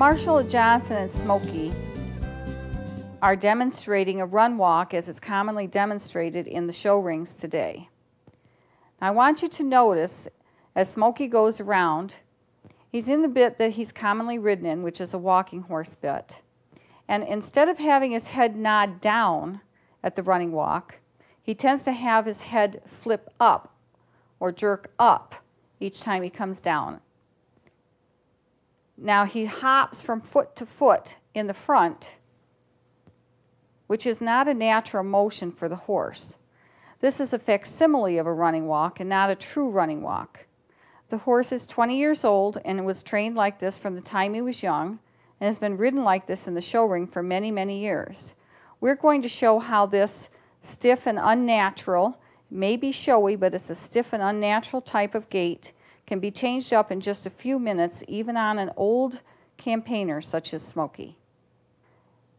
Marshall Johnson and Smokey are demonstrating a run walk as it's commonly demonstrated in the show rings today. I want you to notice as Smokey goes around, he's in the bit that he's commonly ridden in, which is a walking horse bit. And instead of having his head nod down at the running walk, he tends to have his head flip up or jerk up each time he comes down. Now he hops from foot to foot in the front, which is not a natural motion for the horse. This is a facsimile of a running walk and not a true running walk. The horse is 20 years old and was trained like this from the time he was young and has been ridden like this in the show ring for many, many years. We're going to show how this stiff and unnatural, may be showy, but it's a stiff and unnatural type of gait, can be changed up in just a few minutes, even on an old campaigner such as Smokey.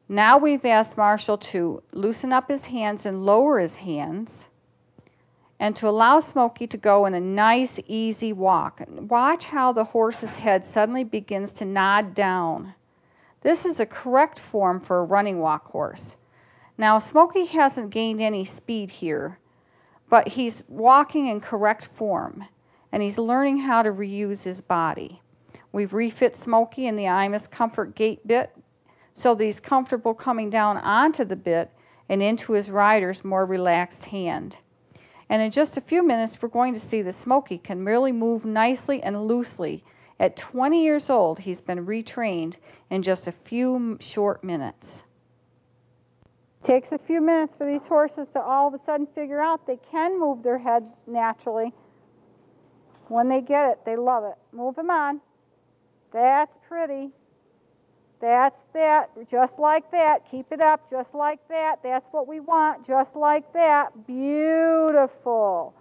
Now we've asked Marshall to loosen up his hands and lower his hands and to allow Smokey to go in a nice, easy walk. Watch how the horse's head suddenly begins to nod down. This is a correct form for a running walk horse. Now, Smokey hasn't gained any speed here, but he's walking in correct form, and he's learning how to reuse his body. We've refit Smokey in the Imus Comfort Gait bit so that he's comfortable coming down onto the bit and into his rider's more relaxed hand. And in just a few minutes, we're going to see that Smokey can really move nicely and loosely. At 20 years old, he's been retrained in just a few short minutes. Takes a few minutes for these horses to all of a sudden figure out they can move their head naturally. When they get it, they love it. Move them on. That's pretty. That's that, just like that. Keep it up, just like that. That's what we want, just like that. Beautiful.